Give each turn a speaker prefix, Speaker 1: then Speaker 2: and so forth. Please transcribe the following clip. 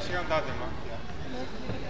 Speaker 1: 시간 다 되면
Speaker 2: 네.